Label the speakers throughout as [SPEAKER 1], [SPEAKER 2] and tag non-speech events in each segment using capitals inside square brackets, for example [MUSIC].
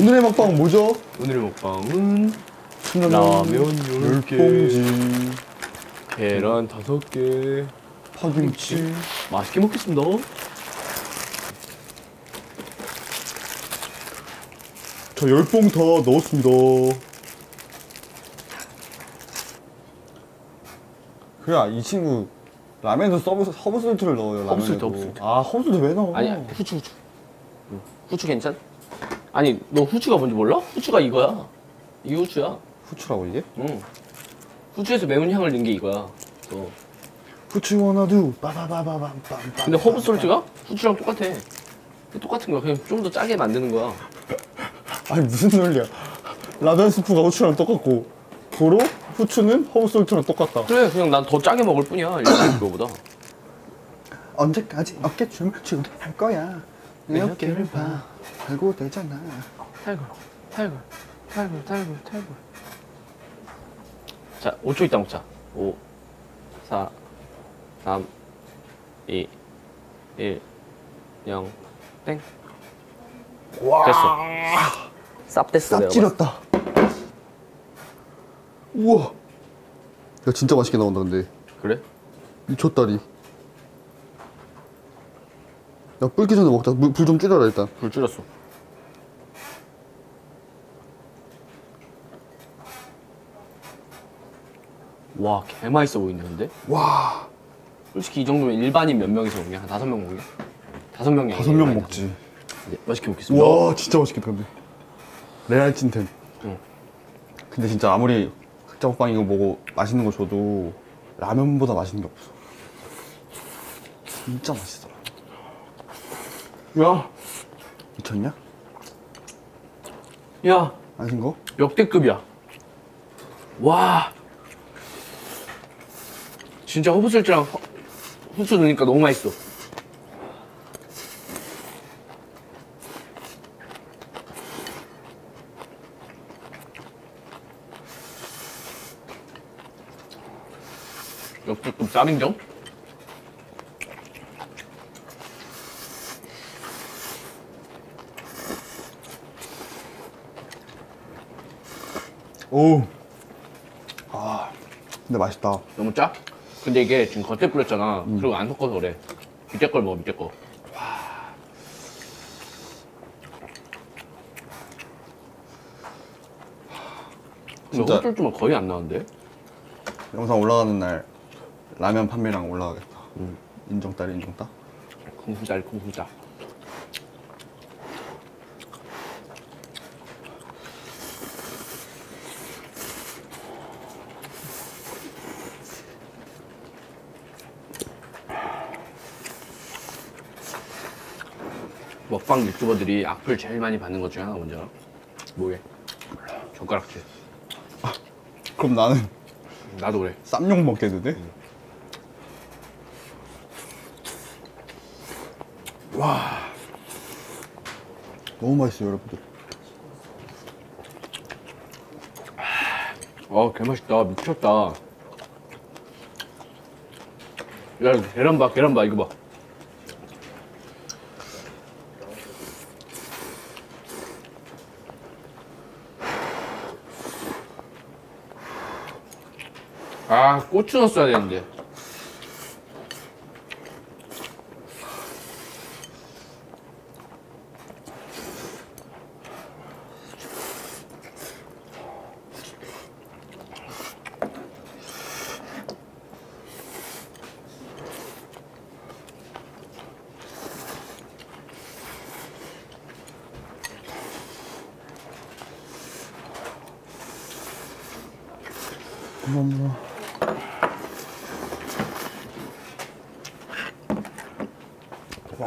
[SPEAKER 1] 오늘의 먹방은 뭐죠?
[SPEAKER 2] 오늘의 먹방은
[SPEAKER 1] 라면
[SPEAKER 2] 라면 10개,
[SPEAKER 1] 열봉지
[SPEAKER 2] 계란 5개
[SPEAKER 1] 파김치
[SPEAKER 2] 맛있게 먹겠습니다
[SPEAKER 1] 저 열 봉 더 넣었습니다 그래 이 친구 라면도 서브, herb salt를 넣어요
[SPEAKER 2] herb salt,
[SPEAKER 1] 라면에도.
[SPEAKER 2] herb salt.
[SPEAKER 1] 아 herb salt 왜 넣어?
[SPEAKER 2] 아니야 후추 후추 응. 후추 괜찮? 아니 너 후추가 뭔지 몰라? 후추가 이거야. 이 후추야.
[SPEAKER 1] 후추라고 이게?
[SPEAKER 2] 응. 후추에서 매운 향을 낸 게 이거야. 너.
[SPEAKER 1] 후추 원어두 빠바바바밤
[SPEAKER 2] 근데 herb salt가 후추랑 똑같아. 똑같은 거야. 그냥 좀 더 짜게 만드는 거야.
[SPEAKER 1] 아니 무슨 논리야. 라면 스프가 후추랑 똑같고 도로 후추는 herb salt랑 똑같다.
[SPEAKER 2] 그래 그냥 난 더 짜게 먹을 뿐이야 일반 [COUGHS] 그거보다.
[SPEAKER 1] 언제까지? 어깨춤을 추게 할 거야 내 어깨를 봐 알고 되잖아
[SPEAKER 2] 탈골 탈골 탈골 탈골 탈골 자 5초 있다 먹자 5 4 3 2 1 0 땡.
[SPEAKER 1] 와
[SPEAKER 2] 됐어. 쌉 됐어.
[SPEAKER 1] 싹
[SPEAKER 2] 내가
[SPEAKER 1] 찌렸다 우와 야 진짜 맛있게 나온다 근데.
[SPEAKER 2] 그래?
[SPEAKER 1] 미쳤다리 야 불기 전에 먹자 불 좀 줄여라 일단
[SPEAKER 2] 불 줄였어. 와, 개 맛있어 보이네, 근데?
[SPEAKER 1] 와
[SPEAKER 2] 솔직히 이 정도면 일반인 몇 명이서 먹냐? 한 다섯 명 먹냐? 다섯 명이
[SPEAKER 1] 다섯 명 먹지
[SPEAKER 2] 네, 맛있게 먹겠습니다.
[SPEAKER 1] 와 진짜 맛있겠다 근데 레알 찐텐
[SPEAKER 2] 응.
[SPEAKER 1] 근데 진짜 아무리 흑자 먹방 이거 보고 맛있는 거 줘도 라면보다 맛있는 게 없어 진짜 맛있어
[SPEAKER 2] 야,
[SPEAKER 1] 미쳤냐?
[SPEAKER 2] 야,
[SPEAKER 1] 안 싱거?
[SPEAKER 2] 역대급이야. 와. 진짜 허- 후추 넣으니까 너무 맛있어. 역대급 쌈인정?
[SPEAKER 1] 오. 아, 근데 맛있다.
[SPEAKER 2] 너무 짜? 근데 이게 지금 겉에 뿌렸잖아. 그리고 안 섞어서 그래. 밑에 걸 먹어, 밑에 거. 근데
[SPEAKER 1] 진짜.
[SPEAKER 2] 호줄주면 거의 안 나는데?
[SPEAKER 1] 영상 올라가는 날 라면 판매량 올라가겠다. 인정 딸 인정딸.
[SPEAKER 2] 쿵쿵짜리 쿵쿵짜. 먹방 유튜버들이 악플 제일 많이 받는 것 중에 하나 뭔지 알아? 뭐게? 젓가락질.
[SPEAKER 1] 그럼 나는
[SPEAKER 2] 나도 그래.
[SPEAKER 1] 쌈용 먹겠는데? 와. 너무 맛있어요, 여러분들.
[SPEAKER 2] 아, 개맛있다. 미쳤다. 야, 계란 봐, 계란 봐, 이거 봐. 아, 고추 넣었어야 되는데.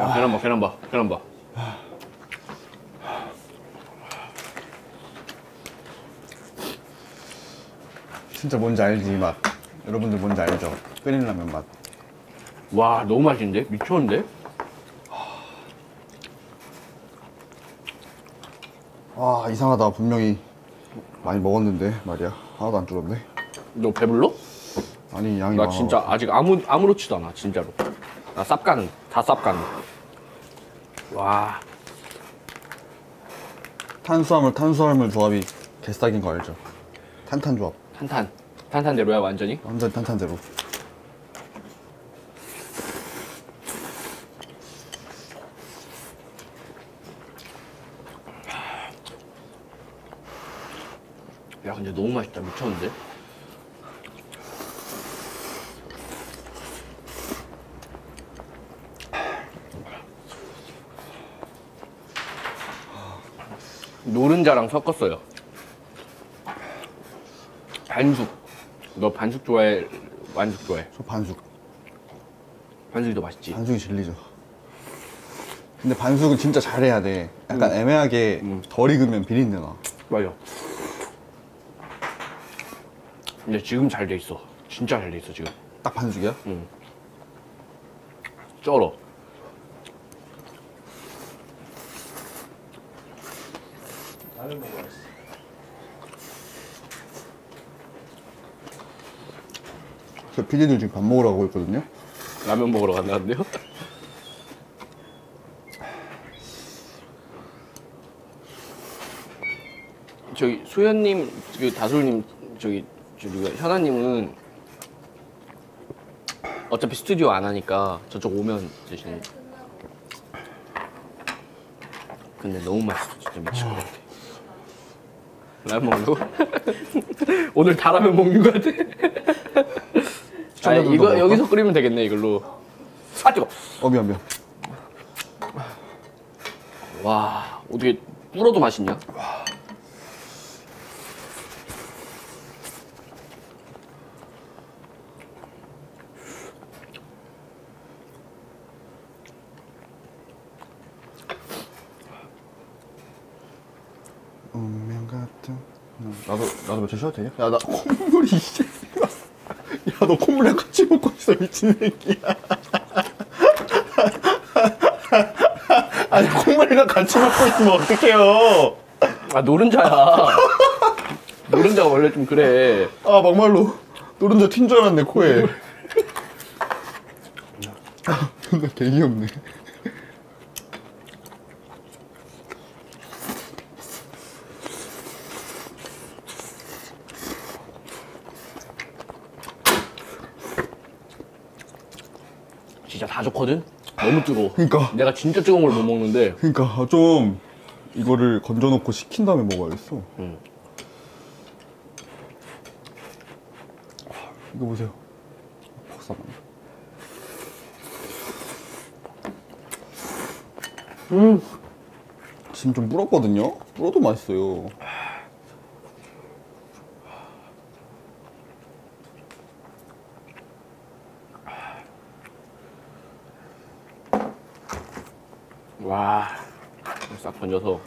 [SPEAKER 2] 야, 계란 봐, 계란 봐, 계란 봐.
[SPEAKER 1] 진짜 뭔지 알지, 이 맛. 여러분들 뭔지 알죠? 끓인 라면 맛.
[SPEAKER 2] 와, 너무 맛있는데? 미쳤는데?
[SPEAKER 1] 와, 이상하다. 분명히 많이 먹었는데, 말이야. 하나도 안 줄었네.
[SPEAKER 2] 너 배불러?
[SPEAKER 1] 아니, 양이
[SPEAKER 2] 나
[SPEAKER 1] 많아.
[SPEAKER 2] 진짜 아직 아무 아무렇지도 않아 진짜로. 나 쌉가는 다 쌉가는. 와.
[SPEAKER 1] 탄수화물 탄수화물 조합이 개싹인 거 알죠? 탄탄 조합
[SPEAKER 2] 탄탄. 탄탄대로야, 완전히.
[SPEAKER 1] 완전 탄탄대로
[SPEAKER 2] 야, 근데 너무 맛있다. 미쳤는데? 노른자랑 섞었어요. 반숙. 너 반숙 좋아해? 완숙 좋아해?
[SPEAKER 1] 저 반숙
[SPEAKER 2] 반숙이 더 맛있지?
[SPEAKER 1] 반숙이 진리죠 근데 반숙은 진짜 잘해야 돼 약간 애매하게 덜 익으면 비린내 나
[SPEAKER 2] 맞아. 근데 지금 잘 돼 있어. 진짜 잘 돼 있어, 지금.
[SPEAKER 1] 딱 반숙이야?
[SPEAKER 2] 쩔어.
[SPEAKER 1] 저 PD들 지금 밥 먹으러 가고 있거든요
[SPEAKER 2] 라면 먹으러 간다는데요? [LAUGHS] 저기 소연님, 그 다솔님, 저기 저기 현아님은 어차피 스튜디오 안 하니까 저쪽 오면 대신. 근데 너무 맛있어, 진짜 미칠 것 같아. 라면 먹는 거? [LAUGHS] 오늘 다 라면 먹는 거 같아. 아,
[SPEAKER 1] 시청자들도
[SPEAKER 2] 이거
[SPEAKER 1] 먹을까?
[SPEAKER 2] 여기서 끓이면 되겠네 이걸로. 아 뜨거.
[SPEAKER 1] 어 미안 미안
[SPEAKER 2] 와 어떻게 불어도 맛있냐?
[SPEAKER 1] 운명 같은 나도 나도 며칠 쉬어도 되냐? 야나 콧물이 이제 야 너 콧물이랑 같이 먹고 있어 미친 새끼야 아니 콧물이랑 같이 먹고 있으면 어떡해요?
[SPEAKER 2] 아 노른자야. 노른자가 원래 좀 그래.
[SPEAKER 1] 아 막말로. 노른자 튄 줄 알았네 코에. 아 존나 개귀엽네
[SPEAKER 2] 진짜 다 좋거든. 너무 뜨거워.
[SPEAKER 1] 그니까.
[SPEAKER 2] 내가 진짜 뜨거운 걸 못 먹는데.
[SPEAKER 1] 그러니까 좀 이거를 건져놓고 식힌 다음에 먹어야겠어.
[SPEAKER 2] 음.
[SPEAKER 1] 이거 보세요. 박사만. 음. 지금 좀 불었거든요. 불어도 맛있어요.
[SPEAKER 2] 와. 싹 건져서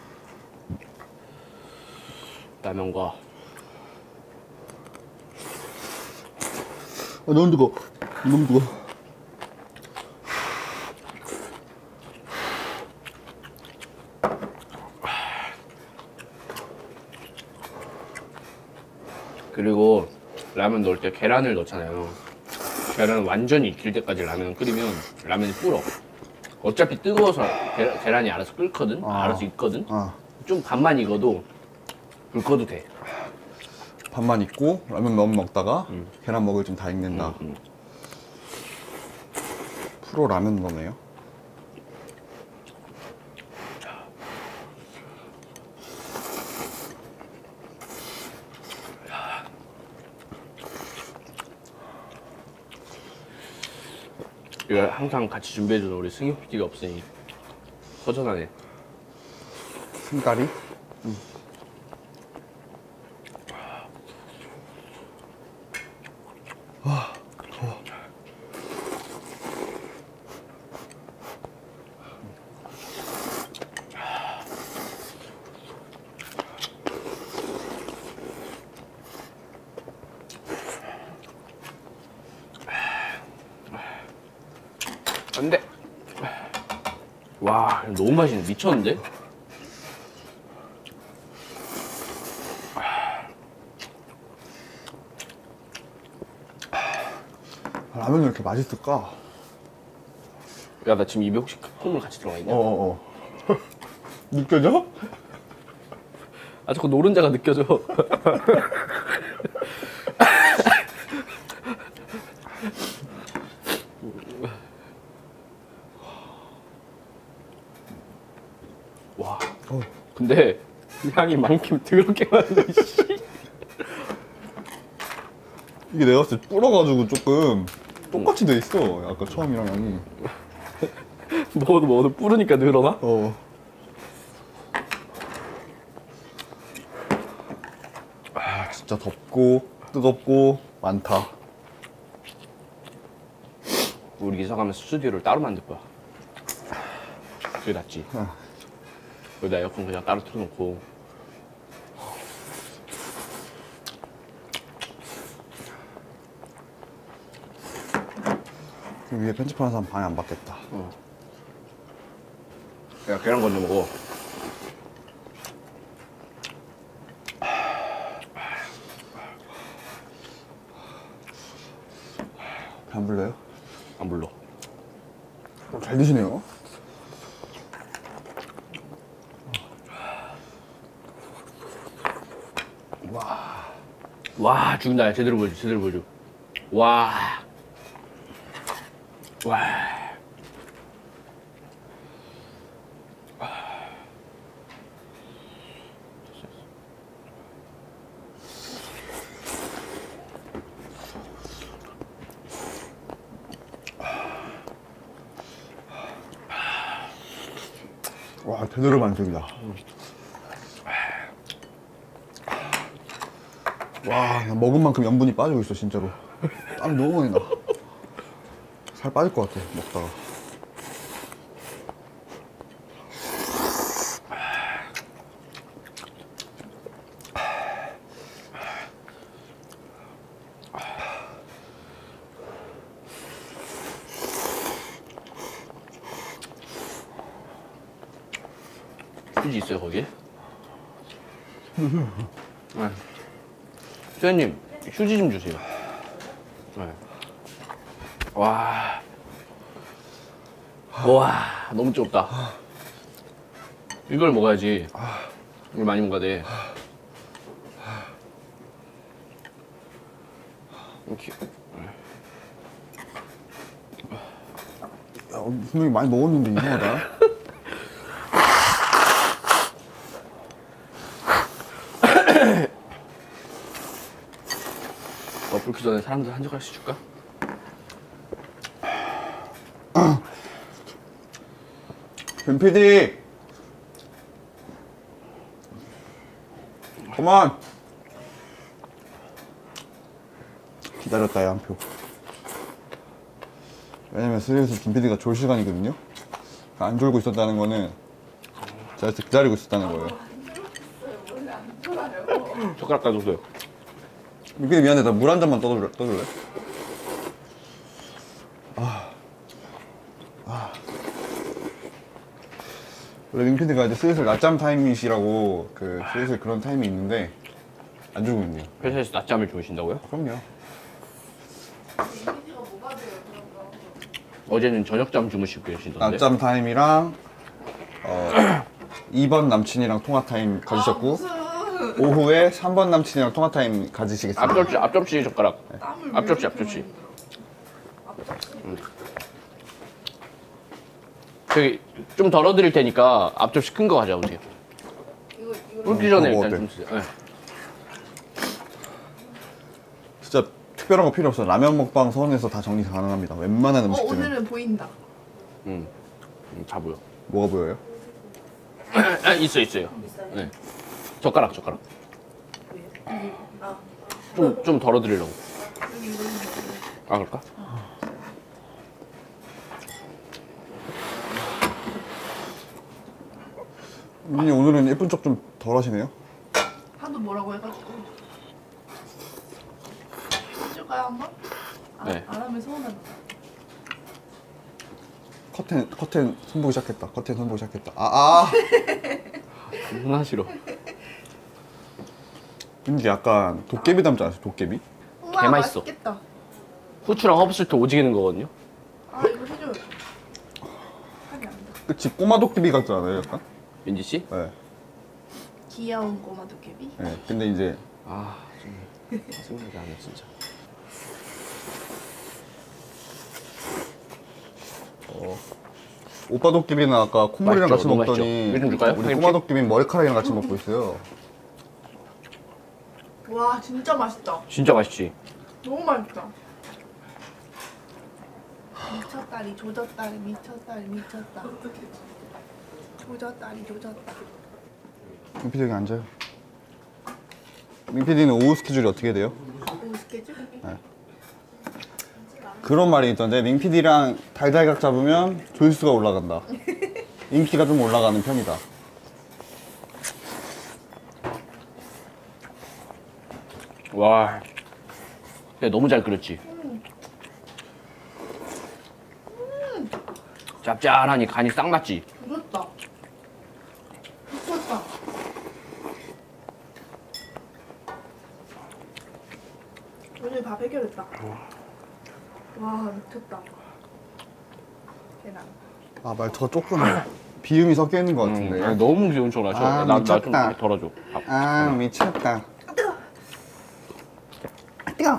[SPEAKER 2] 라면과
[SPEAKER 1] 아 너무 뜨거. 너무 뜨거.
[SPEAKER 2] 그리고 라면 넣을 때 계란을 넣잖아요. 계란을 완전히 익힐 때까지 라면 끓이면 라면이 불어. 어차피 뜨거워서 계- 계란이 알아서 끓거든.
[SPEAKER 1] 아.
[SPEAKER 2] 알아서 익거든.
[SPEAKER 1] 아
[SPEAKER 2] 좀 반만 익어도 불 꺼도 돼.
[SPEAKER 1] 밥만 익고 라면 너무 먹다가 계란 먹을 좀 다 익는다.
[SPEAKER 2] 음.
[SPEAKER 1] 프로 라면 거네요.
[SPEAKER 2] 이걸 항상 같이 준비해주는 우리 승희 PD가 없으니 허전하네.
[SPEAKER 1] 승가리.
[SPEAKER 2] 안 돼. 와, 너무 맛있네. 미쳤는데?
[SPEAKER 1] 라면이 왜 이렇게 맛있을까?
[SPEAKER 2] 야, 나 지금 입에 혹시 콧물 같이 들어가 있냐?
[SPEAKER 1] 어어어. [LAUGHS] 느껴져?
[SPEAKER 2] 아 자꾸 노른자가 느껴져. [LAUGHS] 와. 근데 향이 많긴 더럽게 많네. 씨.
[SPEAKER 1] 이게 내가 봤을 때 불어가지고 조금 똑같이 돼 있어. 아까 처음이랑 양이. [LAUGHS]
[SPEAKER 2] 먹어도 먹어도 뿌르니까 늘어나?
[SPEAKER 1] 어. 아, 진짜 덥고 뜨겁고 많다.
[SPEAKER 2] 우리 이사 가면 스튜디오를 따로 만들 거야. 그게 낫지.
[SPEAKER 1] 어.
[SPEAKER 2] 여기다 에어컨 그냥 따로 틀어놓고.
[SPEAKER 1] 위에 편집하는 사람 방해 안 받겠다.
[SPEAKER 2] 야 계란 건져 먹어.
[SPEAKER 1] 배안 불러요?
[SPEAKER 2] 안 불러.
[SPEAKER 1] 어, 잘 드시네요.
[SPEAKER 2] 와 죽는다. 야, 제대로 보여줘. 제대로 보여줘. 와. 와.
[SPEAKER 1] 와, 제대로 만족이다. 와, 나 먹은 만큼 염분이 빠지고 있어, 진짜로. 땀 너무 많이 나. 살 빠질 것 같아, 먹다가.
[SPEAKER 2] 휴지 있어요 거기에? 네. 수현님 휴지 좀 주세요. 네. 와. 와 너무 좁다. 이걸 먹어야지. 물 많이 먹어야 돼. 이렇게.
[SPEAKER 1] 야, 분명히 많이 먹었는데 이상하다.
[SPEAKER 2] 어, 불기 전에 사람들 한 젓갈씩 줄까?
[SPEAKER 1] 김 PD! 그만! 기다렸다, 야, 한 표. 왜냐면 슬슬 김 PD가 졸 시간이거든요? 안 졸고 있었다는 거는 제가 기다리고 있었다는 거예요.
[SPEAKER 2] 젓가락 가져오세요.
[SPEAKER 1] 김 PD 미안해, 나 물 한 잔만 떠줄래? 떠줄래? 원래 민 PD가 이제 슬슬 낮잠 타임이시라고 그 슬슬 그런 타임이 있는데 안 주고 있네요.
[SPEAKER 2] 회사에서 낮잠을 주무신다고요?
[SPEAKER 1] 그럼요.
[SPEAKER 2] 어제는 저녁잠 주무시고 계시던데.
[SPEAKER 1] 낮잠 타임이랑 어, [CLEARS THROAT] 2번 남친이랑 통화 타임 가지셨고 오후에 3번 남친이랑 통화 타임 가지시겠습니다.
[SPEAKER 2] 앞접시, 앞접시 젓가락. 앞접시, 앞접시. 저기 좀 덜어드릴 테니까 앞접시 큰 거 가져오세요. 끓기 전에 일단? 좀 주세요. 네.
[SPEAKER 1] 진짜 특별한 거 필요 없어. 라면 먹방 선에서 다 정리 가능합니다. 웬만한
[SPEAKER 3] 어
[SPEAKER 1] 음식들은
[SPEAKER 3] 오늘은 보인다.
[SPEAKER 2] 음, 음, 다 보여.
[SPEAKER 1] 뭐가 보여요?
[SPEAKER 2] 아, 있어, 있어요. 네. 젓가락, 젓가락. 좀, 좀 덜어드리려고. 아, 그럴까?
[SPEAKER 1] 민이 오늘은 예쁜 척 좀 덜 하시네요.
[SPEAKER 3] 하도 뭐라고 해가지고. 해줄까요 한번? 아,
[SPEAKER 2] 네.
[SPEAKER 3] 안 하면 서운하다.
[SPEAKER 1] 커튼 커튼 손보기 시작했다. 커튼 손보기 시작했다. 아 아.
[SPEAKER 2] 존나 싫어.
[SPEAKER 1] 민지 약간 도깨비 닮지 않았어? 도깨비?
[SPEAKER 3] 우와
[SPEAKER 2] 개 맛있어.
[SPEAKER 3] 맛있겠다.
[SPEAKER 2] 후추랑 허브솔트 오지게 넣은 거거든요.
[SPEAKER 3] 아 이거 해줘요. 하게 안 돼.
[SPEAKER 1] 그치 꼬마 도깨비 같지 않아요? 약간?
[SPEAKER 2] 민지 씨?
[SPEAKER 1] 네.
[SPEAKER 3] 귀여운 꼬마 도깨비.
[SPEAKER 1] 네, 근데 이제
[SPEAKER 2] 아 정말 생각이 안 나 진짜.
[SPEAKER 1] 오빠 도깨비는 아까 콧물이랑
[SPEAKER 2] 맛있죠?
[SPEAKER 1] 같이
[SPEAKER 2] 너무
[SPEAKER 1] 먹더니
[SPEAKER 2] 맛있죠? 줄까요?
[SPEAKER 1] 우리 꼬마? 도깨비는 머리카락이랑 같이 먹고 있어요.
[SPEAKER 3] 와 진짜 맛있다.
[SPEAKER 2] 진짜 맛있지.
[SPEAKER 3] 너무 맛있다. 미쳤다리 조졌다리 미쳤다리 미쳤다. 조졌다리 조졌다.
[SPEAKER 1] 민PD 여기 앉아요. 민PD는 오후 스케줄이 어떻게 돼요?
[SPEAKER 3] 오 스케줄?
[SPEAKER 1] 그런 말이 있던데 민PD랑 달달각 잡으면 조회수가 올라간다. 인기가 좀 올라가는 편이다.
[SPEAKER 2] 와. 야, 너무 잘 끓였지. 짭짤하니 간이 싹 맞지.
[SPEAKER 3] 조졌다. 미쳤다. 오늘 밥 해결했다. 와 미쳤다. 계란.
[SPEAKER 1] 아 말투가 조금 비음이 섞여 있는 것 같은데.
[SPEAKER 2] 음, 아니, 너무 귀여운 척을 하셔.
[SPEAKER 1] 아,
[SPEAKER 2] 나, 나좀
[SPEAKER 1] 미쳤다.
[SPEAKER 2] 덜어줘. 밥.
[SPEAKER 1] 아 미쳤다. 뜨거.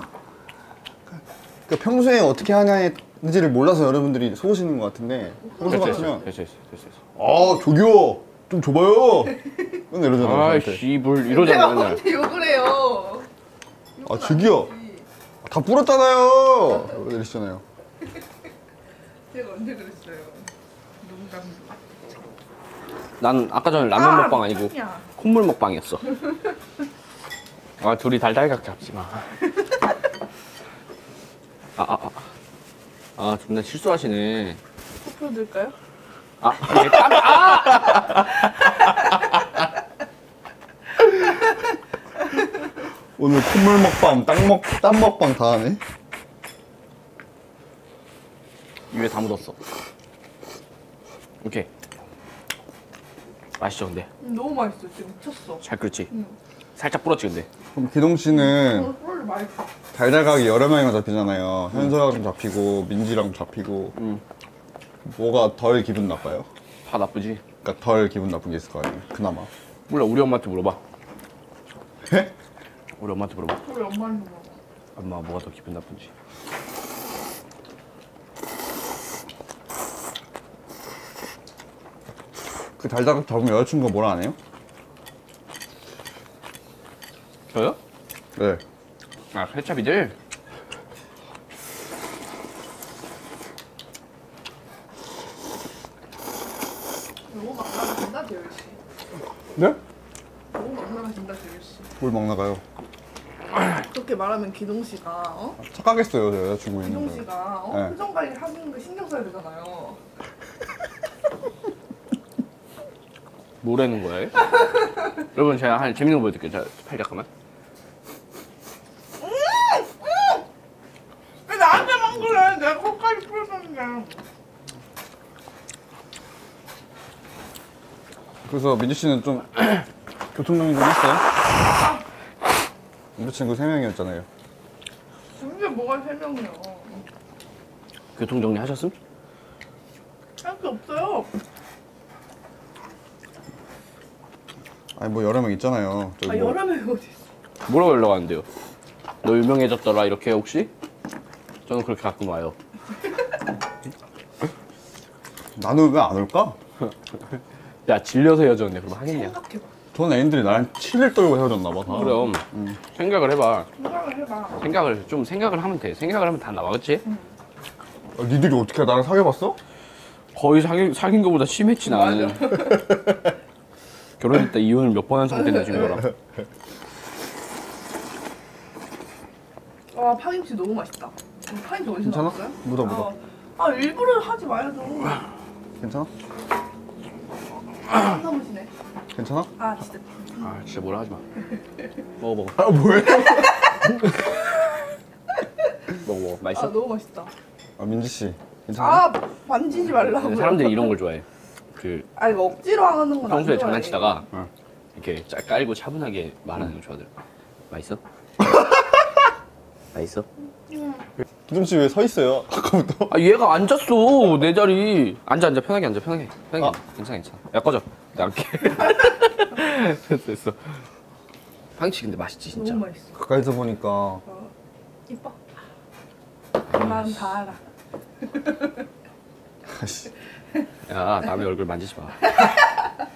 [SPEAKER 1] 그 평소에 어떻게 하냐는지를 몰라서 여러분들이 속으시는 것 같은데 평소 같으면
[SPEAKER 2] 됐어, 됐어, 됐어.
[SPEAKER 1] 아 저기요 좀 줘봐요. 맨날 이러잖아요.
[SPEAKER 2] 아이,
[SPEAKER 1] 저한테.
[SPEAKER 2] 씨불 이러잖아,
[SPEAKER 3] 내가
[SPEAKER 2] 맨날.
[SPEAKER 3] 언제 욕을 해요?
[SPEAKER 1] 아, 저기요.
[SPEAKER 3] 아니지.
[SPEAKER 1] 다 불었잖아요. 이러시잖아요.
[SPEAKER 3] 제가 언제 그랬어요?
[SPEAKER 2] 난 아까 전에 라면 먹방 아니고
[SPEAKER 3] 미쳤냐.
[SPEAKER 2] 콧물 먹방이었어. 아, 둘이 달달각 잡지 마. 아, 아, 아. 아, 존나 실수하시네.
[SPEAKER 3] 코표 들까요?
[SPEAKER 2] 아, 이게 땀, 아!
[SPEAKER 1] 오늘 콧물 먹방, 땅 먹, 땀 먹방 다 하네.
[SPEAKER 2] 입에 다 묻었어. 오케이. 맛있죠, 근데?
[SPEAKER 3] 음, 너무 맛있어. 지금 미쳤어.
[SPEAKER 2] 잘 끓였지?
[SPEAKER 3] 응.
[SPEAKER 2] 살짝 불었지, 근데?
[SPEAKER 1] 그럼 기동 씨는
[SPEAKER 3] 꿀 맛있어.
[SPEAKER 1] 달달각이 여러 명이나 잡히잖아요. 현서랑 잡히고 민지랑 잡히고
[SPEAKER 2] 응.
[SPEAKER 1] 뭐가 덜 기분 나빠요?
[SPEAKER 2] 다 나쁘지?
[SPEAKER 1] 그러니까 덜 기분 나쁜 게 있을 거 아니에요. 그나마.
[SPEAKER 2] 몰라, 우리 엄마한테 물어봐.
[SPEAKER 1] 에?
[SPEAKER 2] 우리 엄마한테 물어봐.
[SPEAKER 3] 우리 엄마는 먹어.
[SPEAKER 2] 엄마, 뭐가 더 기분 나쁜지.
[SPEAKER 1] 그 달달각 잡으면 여자친구가 뭐라 안 해요?
[SPEAKER 2] 저요?
[SPEAKER 1] 네.
[SPEAKER 2] 아, 케찹이들?
[SPEAKER 3] 너무 막 나가진다 재율 씨.
[SPEAKER 1] 네?
[SPEAKER 3] 너무 막 나가진다 재율 씨.
[SPEAKER 1] 뭘 막 나가요?
[SPEAKER 3] 그렇게 말하면 기동 씨가 어?
[SPEAKER 1] 착각했어요, 저 여자친구 있는
[SPEAKER 3] 기동
[SPEAKER 1] 거.
[SPEAKER 3] 씨가 어?
[SPEAKER 1] 네.
[SPEAKER 3] 표정 관리 하는 거 신경 써야 되잖아요.
[SPEAKER 2] 뭐라는 거야? 얘? [LAUGHS] 여러분, 제가 한 재밌는 거 보여드릴게요. 자, 팔 잠깐만.
[SPEAKER 3] 왜 나한테만 그래? 내가 코까지 풀었는데.
[SPEAKER 1] 그래서 민지 씨는 좀 [CLEARS THROAT] 교통정리 좀 했어요? 여자친구 3명이었잖아요.
[SPEAKER 3] 근데 뭐가 세 명이야?
[SPEAKER 2] 교통정리 하셨음?
[SPEAKER 3] 할 게 없어요.
[SPEAKER 1] 아니 뭐 여러 명 있잖아요.
[SPEAKER 3] 아
[SPEAKER 1] 뭐
[SPEAKER 3] 여러 명이 어디 있어?
[SPEAKER 2] 뭐라고 연락 왔는데요? 너 유명해졌더라, 이렇게 혹시? 저는 그렇게 가끔 와요. [LAUGHS]
[SPEAKER 1] 나는 왜 안 올까?
[SPEAKER 2] 야, 질려서 헤어졌네. 그럼 하겠냐?
[SPEAKER 1] 전 애인들이 나랑 치를 떨고 헤어졌나 봐. 다.
[SPEAKER 2] 그럼 생각을 해봐.
[SPEAKER 3] 생각을 해봐.
[SPEAKER 2] 생각을 좀 생각을 하면 돼. 생각을 하면 다 나와, 그치?
[SPEAKER 1] 아, 니들이 어떻게 나랑 사귀어봤어?
[SPEAKER 2] 거의 사귄, 사귄 거보다 심했지 나는. [LAUGHS] 결혼했다 이혼을 몇 번 한 상태인데 [LAUGHS] 지금 너랑.
[SPEAKER 3] 와 파김치 너무 맛있다. 음, 파김치 어디서
[SPEAKER 1] 괜찮아?
[SPEAKER 3] 나왔어요?
[SPEAKER 1] 묻어, 묻어.
[SPEAKER 3] 어. 아 일부러 하지 말아줘.
[SPEAKER 1] 괜찮아?
[SPEAKER 3] 안 넘으시네.
[SPEAKER 1] 괜찮아?
[SPEAKER 3] 아 진짜.
[SPEAKER 2] 아 진짜 뭐라 하지 마. 먹어 먹어
[SPEAKER 1] 아 뭐예요? [LAUGHS]
[SPEAKER 2] 먹어 먹어.
[SPEAKER 3] 아
[SPEAKER 2] 맛있어?
[SPEAKER 3] 너무 맛있다.
[SPEAKER 1] 아 민지 씨 괜찮아?
[SPEAKER 3] 아 만지지 말라고.
[SPEAKER 2] 사람들이 이런 걸 좋아해. 그
[SPEAKER 3] 아 이거 억지로 하는 건안
[SPEAKER 2] 평소에
[SPEAKER 3] 좋아해.
[SPEAKER 2] 장난치다가
[SPEAKER 1] 어.
[SPEAKER 2] 이렇게 짤 깔고 차분하게 말하는 거 좋아하더라. 맛있어? [LAUGHS] 맛있어?
[SPEAKER 1] 기동 씨왜 서 있어요? [LAUGHS] 아까부터.
[SPEAKER 2] 아 얘가 앉았어 내 자리. 앉아 앉아 편하게 앉아 편하게 편하게.
[SPEAKER 1] 아.
[SPEAKER 2] 괜찮아 괜찮아. 야 꺼져. 나 할게. [LAUGHS] 됐어 됐어. 팡치 근데 맛있지 진짜.
[SPEAKER 3] 너무 맛있어.
[SPEAKER 1] 가까이서 보니까
[SPEAKER 3] 어, 이뻐. 내 마음 다 알아.
[SPEAKER 1] 아씨,
[SPEAKER 2] 야 남의 얼굴 만지지 마. [LAUGHS]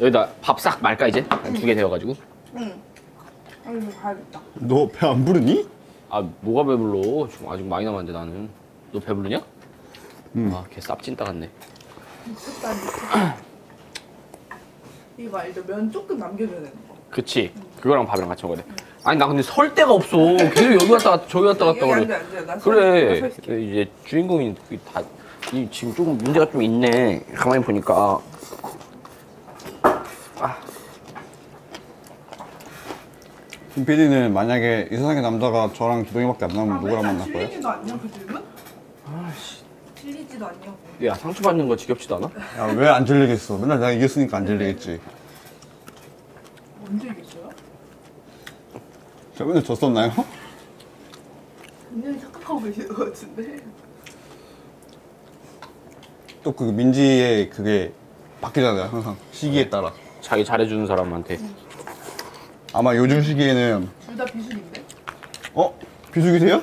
[SPEAKER 2] 여기다 밥 싹 말까 이제 두개 되어가지고.
[SPEAKER 3] 응. 이거 가야겠다.
[SPEAKER 1] 너 배 안 부르니?
[SPEAKER 2] 아 뭐가 배불러? 지금 아직 많이 남았는데 나는. 너 배부르냐?
[SPEAKER 1] 응.
[SPEAKER 2] 아걔 쌉찐따 같네.
[SPEAKER 3] 미쳤다 미쳤다. 이거 알죠? 면 조금 남겨줘야 되는 거.
[SPEAKER 2] 그치. 그거랑 밥이랑 같이 먹어야 돼. 아니 나 근데 설 데가 없어. 계속 여기 갔다 갔다 저기 갔다 갔다 그래. 그래. 이제 주인공이 다, 이 지금 조금 문제가 좀 있네. 가만히 보니까.
[SPEAKER 1] 김 PD는 만약에 이 세상의 남자가 저랑 기동이밖에 안 남으면
[SPEAKER 3] 아,
[SPEAKER 1] 누구랑 만날 거예요?
[SPEAKER 3] 틀리지도 않냐 그 질문? 아씨. 틀리지도 않냐고.
[SPEAKER 2] 야 상처받는 거 지겹지도 않아?
[SPEAKER 1] 야, 왜 안 질리겠어? 맨날 내가 이겼으니까 안 질리겠지.
[SPEAKER 3] 언제 이겼어요?
[SPEAKER 1] 저 맨날 졌었나요?
[SPEAKER 3] 굉장히 착각하고 계시는 것 같은데.
[SPEAKER 1] 또 그 민지의 그게 바뀌잖아요, 항상. 시기에 따라.
[SPEAKER 2] 자기 잘해주는 사람한테.
[SPEAKER 1] 아마 요즘 시기에는,
[SPEAKER 3] 둘 다 비수기인데?
[SPEAKER 1] 어? 비수기세요?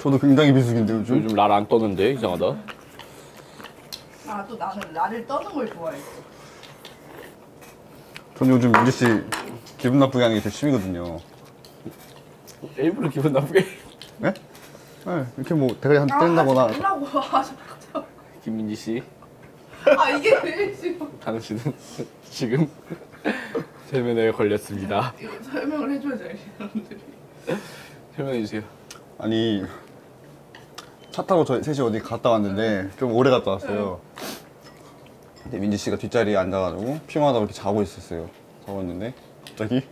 [SPEAKER 1] 저도 굉장히 비수기인데, 요즘.
[SPEAKER 2] 요즘 날 안 떠는데 이상하다.
[SPEAKER 3] 아 또 나는 나를 떠는 걸 좋아해.
[SPEAKER 1] 전 요즘 민지 씨 기분 나쁘게 하는 게 제 취미거든요.
[SPEAKER 2] 일부러 기분 나쁘게.
[SPEAKER 1] 네? 네, 이렇게 뭐 대가리 한.
[SPEAKER 3] 아, 하지 말라고 하지 마.
[SPEAKER 2] 김민지 씨,
[SPEAKER 3] 아 이게 제일 싫어.
[SPEAKER 2] 당신은 지금 세면에 걸렸습니다.
[SPEAKER 3] 이거 설명을 해줘야지 알지 사람들이.
[SPEAKER 2] 설명해 주세요.
[SPEAKER 1] 아니, 차 타고 저희 셋이 어디 갔다 왔는데, 좀 오래 갔다 왔어요. 근데 민지 씨가 뒷자리에 앉아가지고, 피곤하다고 이렇게 자고 있었어요. 자고 있는데, 갑자기,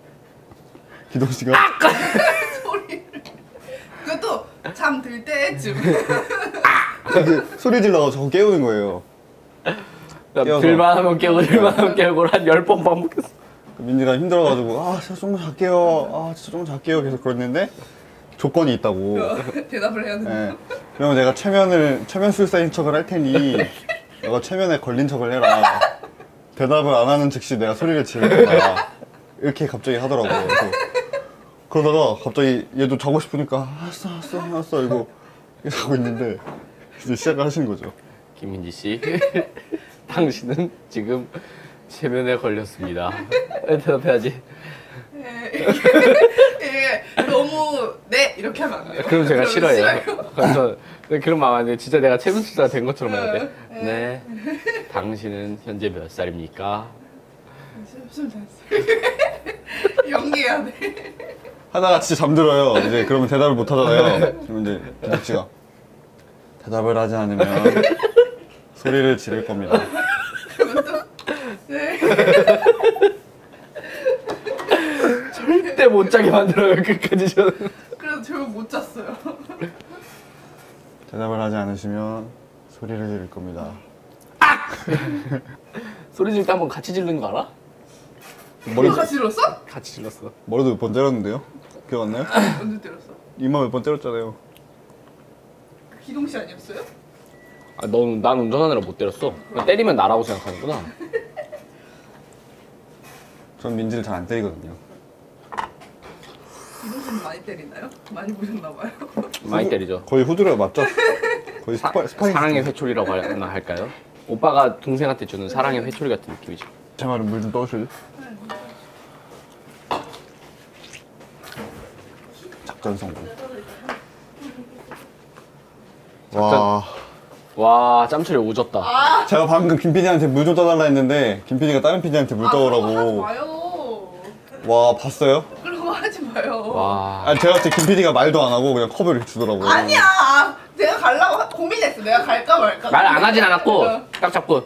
[SPEAKER 1] [LAUGHS] 기동 씨가, [LAUGHS]
[SPEAKER 3] 소리를. 그것도 잠들 때쯤.
[SPEAKER 1] 소리 질러서 저 깨우는 거예요.
[SPEAKER 2] 들만 하면 깨고 들만 하면 깨고 한 열 번 반복했어.
[SPEAKER 1] 민지가 힘들어가지고, 아, 진짜 조금 잘게요. 아, 진짜 조금 잘게요. 계속 그랬는데, 조건이 있다고.
[SPEAKER 3] 대답을 해야 된다.
[SPEAKER 1] 예. 그러면 내가 최면을 최면 술사인 척을 할 테니 [LAUGHS] 너가 최면에 걸린 척을 해라. 대답을 안 하는 즉시 내가 소리를 지를 거다. 이렇게 갑자기 하더라고요. 그래서 그러다가 갑자기 얘도 자고 싶으니까 알았어 알았어 알았어 이거 자고 있는데 이제 시작을 하신 거죠.
[SPEAKER 2] 김민지 씨, [LAUGHS] 당신은 지금 세면에 걸렸습니다. 대답해야지.
[SPEAKER 3] 예, [LAUGHS] 너무 네 이렇게 하면 안 돼요.
[SPEAKER 2] 그럼 제가. 싫어요. 그래서 네, 그런 마음 안 돼. 진짜 내가 최분수가 된 것처럼 해야 돼.
[SPEAKER 3] 네.
[SPEAKER 2] 네. 당신은 현재 몇 살입니까?
[SPEAKER 3] 연기해야 돼.
[SPEAKER 1] 하다가 진짜 잠들어요. 이제 그러면 대답을 못 하잖아요. 그러면 이제 기덕 씨가 대답을 하지 않으면 소리를 지를 겁니다.
[SPEAKER 3] 네.
[SPEAKER 2] 절대 못 자게 만들어요. 끝까지 저는.
[SPEAKER 3] 그래서 결국 못 잤어요.
[SPEAKER 1] 대답을 하지 않으시면 소리를 지를 겁니다. [LAUGHS]
[SPEAKER 2] 소리 지를 때 한번 같이 지르는 거 알아?
[SPEAKER 1] 머리,
[SPEAKER 3] 너가 질렀어?
[SPEAKER 2] 같이 질렀어.
[SPEAKER 1] 머리도 몇 번 때렸는데요? 기억 안 나요?
[SPEAKER 3] 언제 때렸어?
[SPEAKER 1] 이마 몇 번 때렸잖아요.
[SPEAKER 3] 기동 씨 아니었어요?
[SPEAKER 2] 아, 넌, 난 운전하느라 못 때렸어. 때리면 나라고 생각하는구나.
[SPEAKER 1] 전 민지를 잘 안 때리거든요.
[SPEAKER 3] 씨는 많이 때리나요? 많이 보셨나 봐요.
[SPEAKER 2] 많이 때리죠.
[SPEAKER 1] 거의 후드려 맞죠? 거의 스파, 스파이
[SPEAKER 2] 사랑의 회초리라고 하나 할까요? 오빠가 동생한테 주는 사랑의 회초리 같은 느낌이죠.
[SPEAKER 1] 제 말은 물 좀 떠주실래? 작전 성공. 와,
[SPEAKER 2] 와, 짬철이 오졌다.
[SPEAKER 1] 제가 방금 김 PD한테 물 좀 떠달라 했는데 김 PD가 다른 PD한테 물
[SPEAKER 3] 아,
[SPEAKER 1] 떠오라고.
[SPEAKER 3] 하지 마요.
[SPEAKER 1] 와, 봤어요?
[SPEAKER 3] 하지 마요.
[SPEAKER 2] 와.
[SPEAKER 1] 아, 제가 봤을 때김 PD가 말도 안 하고 그냥 컵을 이렇게 주더라고요.
[SPEAKER 3] 아니야. 아, 내가 가려고 하- 고민했어. 내가 갈까 말까.
[SPEAKER 2] 말 안 하진 않았고,
[SPEAKER 3] 어.
[SPEAKER 2] 딱 잡고.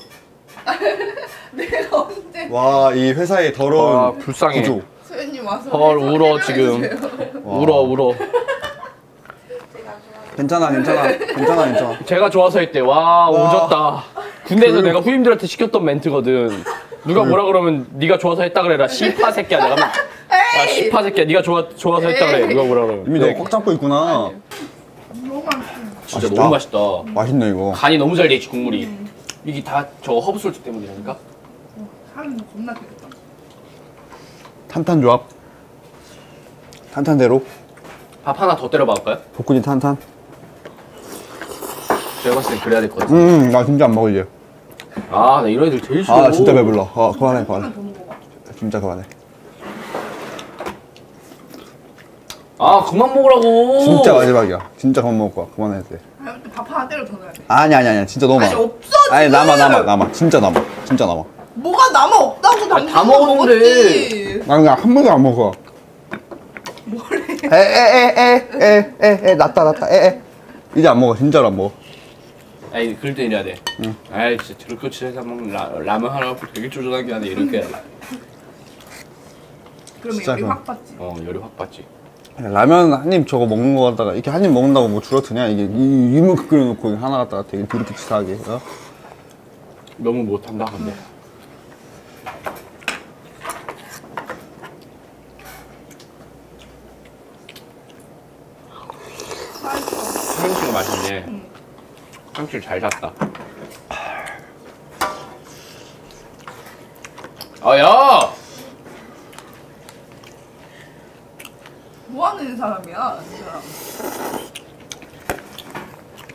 [SPEAKER 2] [LAUGHS]
[SPEAKER 3] 내가 언제
[SPEAKER 1] 와, 이 회사의 더러운
[SPEAKER 2] 와, 불쌍해.
[SPEAKER 1] 구조.
[SPEAKER 3] 소연님 와서
[SPEAKER 2] 헐,
[SPEAKER 3] 해서
[SPEAKER 2] 울어. 지금.
[SPEAKER 1] 와.
[SPEAKER 2] 울어, 울어.
[SPEAKER 1] 괜찮아, 괜찮아. 괜찮아, 괜찮아.
[SPEAKER 2] 제가 좋아서 했대. 와, 오졌다. 군대에서 내가 후임들한테 시켰던 멘트거든. 누가 뭐라 그러면 네가 좋아서 했다 그래라. 씨파 새끼야. 내가 하면 아. 씨파 새끼야. 네가 좋아 좋아서 했다 그래. 누가 뭐라 그러면.
[SPEAKER 1] 이미
[SPEAKER 2] 네.
[SPEAKER 1] 너 꽉 잡고 있구나.
[SPEAKER 3] 너무 안
[SPEAKER 2] 진짜
[SPEAKER 1] 맛있다.
[SPEAKER 2] 너무 맛있다.
[SPEAKER 1] 맛있네 이거.
[SPEAKER 2] 간이 너무 잘 돼 있지 국물이. 이게 다 저 herb salt 때문이라니까.
[SPEAKER 3] 어, 사람 겁나 되겠다.
[SPEAKER 1] 탄탄 조합. 탄탄대로.
[SPEAKER 2] 밥 하나 더 때려 박을까요?
[SPEAKER 1] 복근이 탄탄.
[SPEAKER 2] 제가 봤을 땐 그래야 될 것 같아요.
[SPEAKER 1] 음, 나 진짜 안 이제.
[SPEAKER 2] 아, 나 이런 애들 제일 싫어.
[SPEAKER 1] 아, 진짜 배불러. 어, 그만해, 그만해. 진짜 그만해.
[SPEAKER 2] 아, 그만 먹으라고.
[SPEAKER 1] 진짜 마지막이야. 진짜 그만 먹을 거야. 그만해야 돼.
[SPEAKER 3] 아, 밥 하나 때려 더 넣어야 돼.
[SPEAKER 1] 아니 아니 아니 진짜 너무
[SPEAKER 3] 아니
[SPEAKER 1] 많아.
[SPEAKER 3] 없어.
[SPEAKER 1] 아니
[SPEAKER 3] 지금!
[SPEAKER 1] 남아 남아 남아. 진짜 남아. 진짜 남아.
[SPEAKER 3] 뭐가 남아 없다고 당근
[SPEAKER 2] 다 그래.
[SPEAKER 1] 나 그냥 한 번도 안 먹어.
[SPEAKER 3] 뭐래?
[SPEAKER 1] 에에에에에에에 낫다 낫다 에에. 이제 안 먹어. 진짜로 안 먹어.
[SPEAKER 2] 아니, 그럴 때 이래야 돼. 아이, 진짜 드럽게 치해서 먹는 라, 라면 하나 갖고 되게 쪼잔하게 하네. 이렇게. 해야 돼.
[SPEAKER 3] 그러면
[SPEAKER 1] 진짜
[SPEAKER 3] 열이
[SPEAKER 1] 그럼.
[SPEAKER 3] 확 받지.
[SPEAKER 2] 어, 열이 확 받지.
[SPEAKER 1] 라면 한 입 저거 먹는 거 갖다가 이렇게 한 입 먹는다고 뭐 줄어드냐 이게 이- 이만큼 끓여놓고 하나 갖다가 되게 드럽게 치사하게 어?
[SPEAKER 2] 너무 못한다, 근데. 파김치가 맛있네. 파김치를 잘 샀다. 아, 야!
[SPEAKER 3] 뭐 하는 사람이야, 이 사람.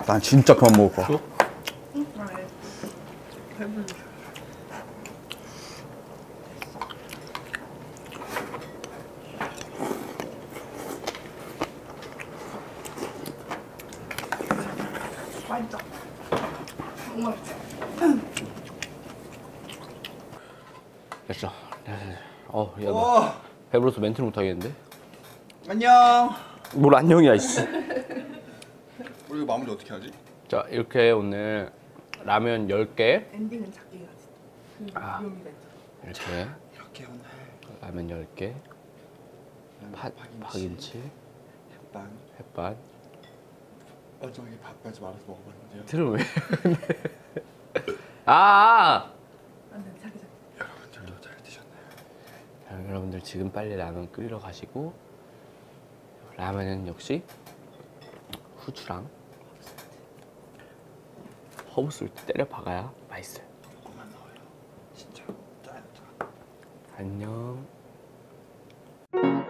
[SPEAKER 1] 난 진짜 그만 먹을 거야.
[SPEAKER 2] 줘?
[SPEAKER 3] 응? 그래. 배불러. 맛있다. 너무 맛있어.
[SPEAKER 2] 됐어. 어, 야, 나 배불러서 멘트를 못 하겠는데?
[SPEAKER 1] 안녕.
[SPEAKER 2] 뭘 안녕이야, 이씨.
[SPEAKER 1] 우리 이거 마무리 어떻게 하지?
[SPEAKER 2] 자, 이렇게 오늘 라면 10개.
[SPEAKER 3] 엔딩은 작게 해야지. 그 아.
[SPEAKER 2] 이렇게
[SPEAKER 1] 이렇게 오늘
[SPEAKER 2] 라면 10개. 파, 파김치,
[SPEAKER 1] 난
[SPEAKER 2] 햇반.
[SPEAKER 1] 마지막에 밥까지 말아서 먹어봤는데요.
[SPEAKER 2] 들으면 왜? 아!
[SPEAKER 3] 안 돼, 자기 자기.
[SPEAKER 1] 여러분들도 잘 드셨나요?
[SPEAKER 2] 자, 여러분들 지금 빨리 라면 끓이러 가시고 라면은 역시 후추랑 허브솔트 때려 박아야 맛있어요.
[SPEAKER 1] 조금만 넣어요. 진짜 짜요 짜.
[SPEAKER 2] 안녕.
[SPEAKER 3] 아,